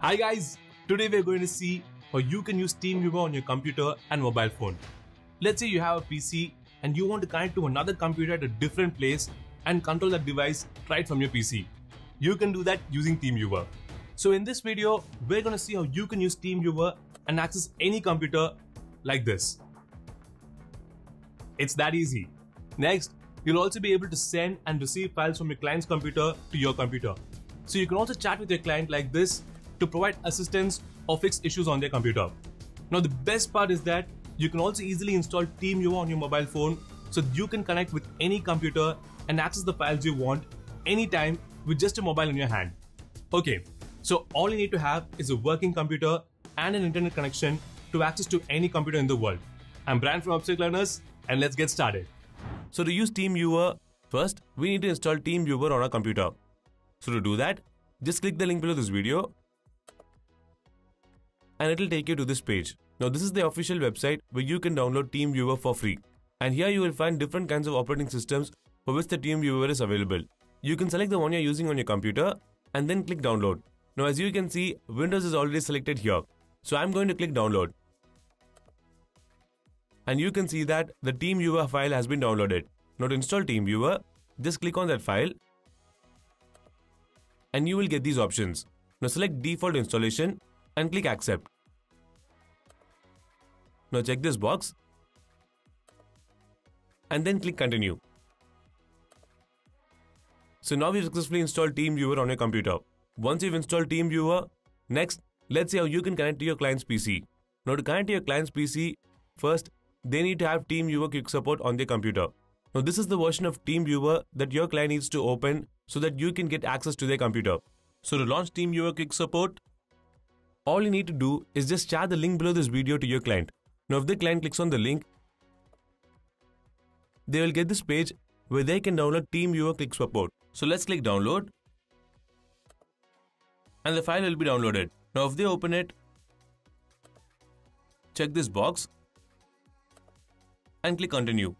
Hi guys, today we're going to see how you can use TeamViewer on your computer and mobile phone. Let's say you have a PC and you want to connect to another computer at a different place and control that device right from your PC. You can do that using TeamViewer. So in this video, we're going to see how you can use TeamViewer and access any computer like this. It's that easy. Next, you'll also be able to send and receive files from your client's computer to your computer. So you can also chat with your client like this to provide assistance or fix issues on their computer. Now the best part is that you can also easily install TeamViewer on your mobile phone so you can connect with any computer and access the files you want anytime with just a mobile in your hand. Okay, so all you need to have is a working computer and an internet connection to access to any computer in the world. I'm Brian from Website Learners and let's get started. So to use TeamViewer, first we need to install TeamViewer on our computer. So to do that, just click the link below this video and it will take you to this page. Now this is the official website where you can download TeamViewer for free. And here you will find different kinds of operating systems for which the TeamViewer is available. You can select the one you're using on your computer and then click download. Now as you can see, Windows is already selected here. So I'm going to click download. And you can see that the TeamViewer file has been downloaded. Now to install TeamViewer, just click on that file and you will get these options. Now select default installation and click accept. Now check this box and then click continue. So now we've successfully installed TeamViewer on your computer. Once you've installed TeamViewer, next let's see how you can connect to your client's PC. Now to connect to your client's PC, first they need to have TeamViewer quick support on their computer. Now this is the version of TeamViewer that your client needs to open so that you can get access to their computer. So to launch TeamViewer quick support, all you need to do is just share the link below this video to your client. Now if the client clicks on the link, they will get this page where they can download TeamViewer QuickSupport. So let's click download and the file will be downloaded. Now if they open it, check this box and click continue.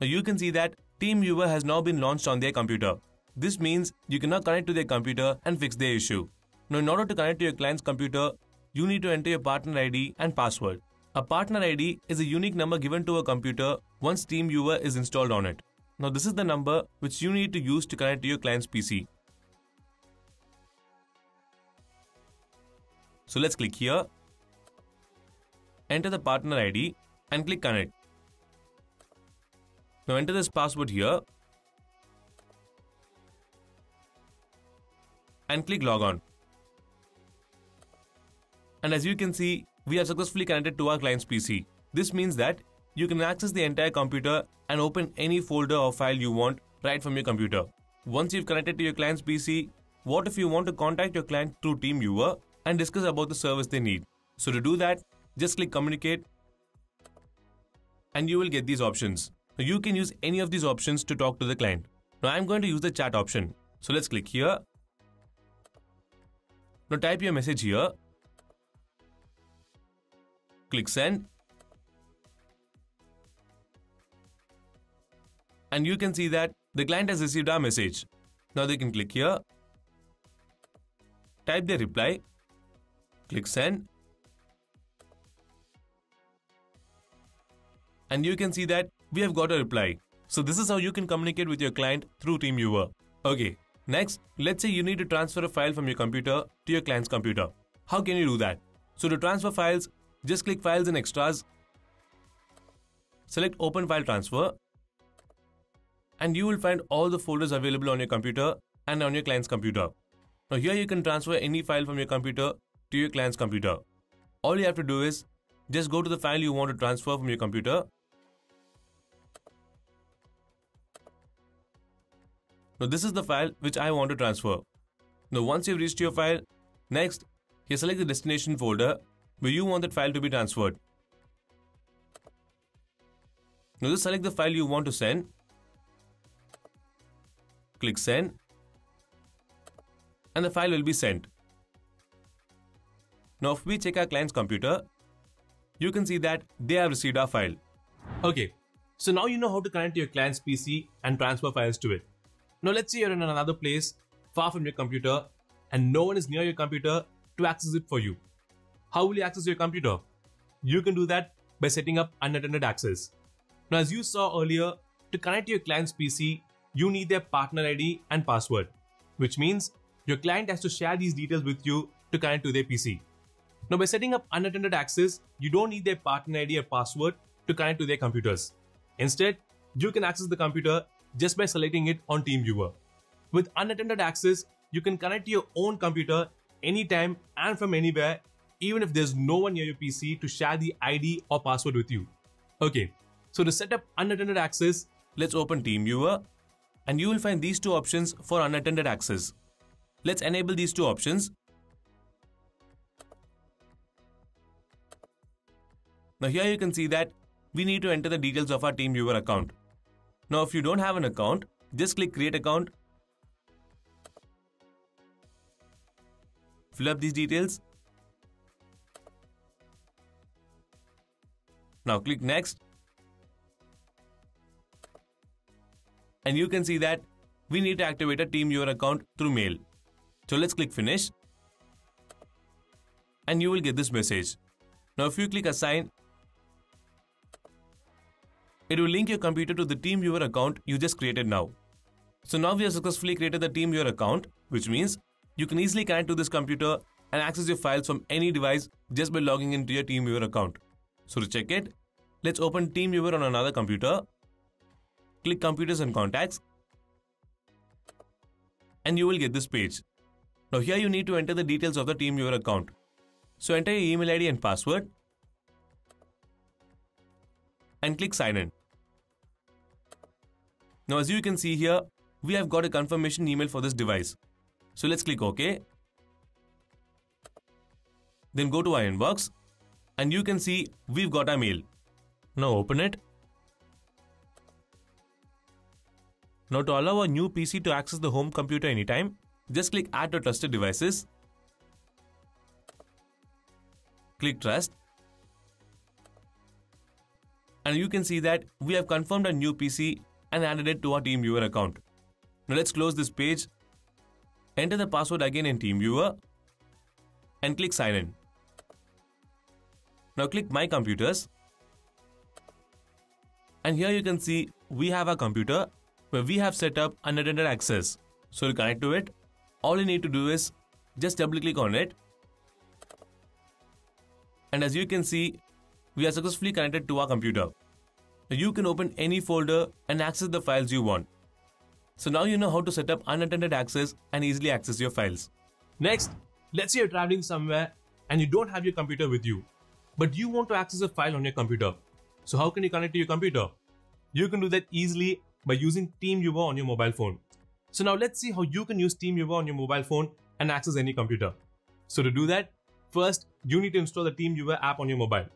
Now you can see that TeamViewer has now been launched on their computer. This means you can now connect to their computer and fix their issue. Now in order to connect to your client's computer, you need to enter your partner ID and password. A partner ID is a unique number given to a computer once TeamViewer is installed on it. Now this is the number which you need to use to connect to your client's PC. So let's click here, enter the partner ID and click connect. Now enter this password here and click log on. And as you can see, we are successfully connected to our client's PC. This means that you can access the entire computer and open any folder or file you want right from your computer. Once you've connected to your client's PC, what if you want to contact your client through TeamViewer and discuss about the service they need? So to do that, just click communicate and you will get these options. Now you can use any of these options to talk to the client. Now I'm going to use the chat option. So let's click here. Now type your message here click send and you can see that the client has received our message. Now they can click here, type their reply, click send and you can see that we have got a reply. So this is how you can communicate with your client through TeamViewer. Okay, next let's say you need to transfer a file from your computer to your client's computer. How can you do that? So to transfer files, just click Files and Extras, select Open File Transfer, and you will find all the folders available on your computer and on your client's computer. Now here you can transfer any file from your computer to your client's computer. All you have to do is just go to the file you want to transfer from your computer. Now this is the file which I want to transfer. Now once you've reached your file, next, here select the destination folder where you want that file to be transferred. Now just select the file you want to send. Click send and the file will be sent. Now if we check our client's computer, you can see that they have received our file. Okay, so now you know how to connect to your client's PC and transfer files to it. Now let's say you're in another place far from your computer and no one is near your computer to access it for you. How will you access your computer? You can do that by setting up unattended access. Now, as you saw earlier, to connect to your client's PC, you need their partner ID and password, which means your client has to share these details with you to connect to their PC. Now, by setting up unattended access, you don't need their partner ID or password to connect to their computers. Instead, you can access the computer just by selecting it on TeamViewer. With unattended access, you can connect to your own computer anytime and from anywhere, even if there's no one near your PC to share the ID or password with you. Okay, so to set up unattended access, let's open TeamViewer and you will find these two options for unattended access. Let's enable these two options. Now here you can see that we need to enter the details of our TeamViewer account. Now if you don't have an account, just click create account fill up these details. Now click next. And you can see that we need to activate a TeamViewer account through mail. So let's click finish. And you will get this message. Now if you click assign, it will link your computer to the TeamViewer account you just created now. So now we have successfully created the TeamViewer account, which means you can easily connect to this computer and access your files from any device just by logging into your TeamViewer account. So to check it, let's open TeamViewer on another computer. Click Computers and Contacts. And you will get this page. Now here you need to enter the details of the TeamViewer account. So enter your email ID and password. And click sign in. Now as you can see here, we have got a confirmation email for this device. So let's click OK. Then go to our inbox and you can see we've got our mail. Now open it. Now to allow a new PC to access the home computer anytime, just click add to trusted devices. Click trust. And you can see that we have confirmed a new PC and added it to our TeamViewer account. Now let's close this page Enter the password again in TeamViewer and click sign in. Now click my computers and here you can see we have a computer where we have set up unattended access. So to connect to it, all you need to do is just double click on it and as you can see, we are successfully connected to our computer. Now you can open any folder and access the files you want. So now you know how to set up unattended access and easily access your files. Next, let's say you're traveling somewhere and you don't have your computer with you, but you want to access a file on your computer. So how can you connect to your computer? You can do that easily by using TeamViewer on your mobile phone. So now let's see how you can use TeamViewer on your mobile phone and access any computer. So to do that, first you need to install the TeamViewer app on your mobile.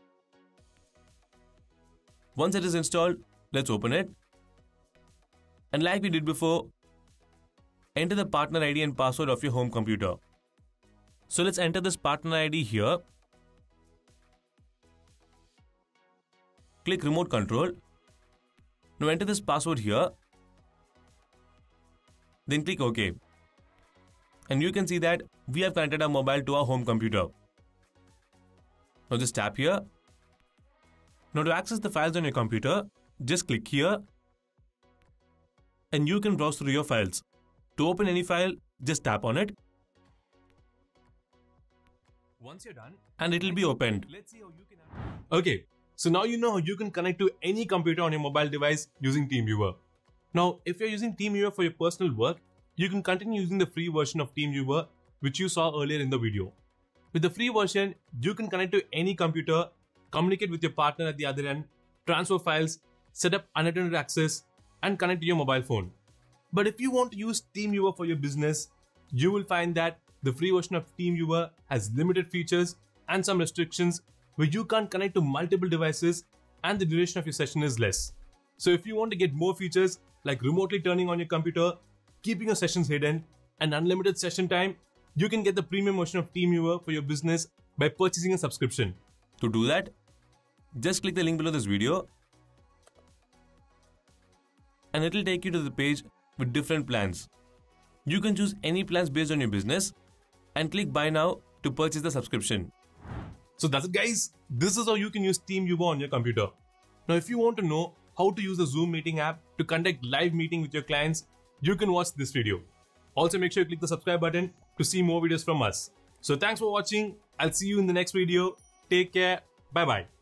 Once it is installed, let's open it and like we did before, enter the partner ID and password of your home computer. So let's enter this partner ID here. Click remote control. Now enter this password here. Then click OK. And you can see that we have connected our mobile to our home computer. Now just tap here. Now to access the files on your computer, just click here and you can browse through your files. To open any file, just tap on it. Once you're done, and it'll be opened. Let's see how you can. Okay, so now you know how you can connect to any computer on your mobile device using TeamViewer. Now, if you're using TeamViewer for your personal work, you can continue using the free version of TeamViewer, which you saw earlier in the video. With the free version, you can connect to any computer, communicate with your partner at the other end, transfer files, set up unattended access, and connect to your mobile phone. But if you want to use TeamViewer for your business, you will find that the free version of TeamViewer has limited features and some restrictions where you can't connect to multiple devices and the duration of your session is less. So if you want to get more features like remotely turning on your computer, keeping your sessions hidden, and unlimited session time, you can get the premium version of TeamViewer for your business by purchasing a subscription. To do that, just click the link below this video and it'll take you to the page with different plans. You can choose any plans based on your business and click buy now to purchase the subscription. So that's it guys. This is how you can use TeamViewer on your computer. Now if you want to know how to use the Zoom meeting app to conduct live meeting with your clients, you can watch this video. Also make sure you click the subscribe button to see more videos from us. So thanks for watching. I'll see you in the next video. Take care. Bye bye.